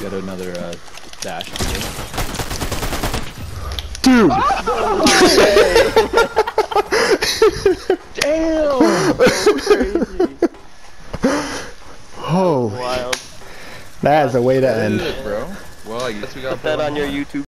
You got another uh, dash. Dude! Damn! crazy. Oh, Wild. that is a way to end. bro. Well, I guess we got Put that on your YouTube.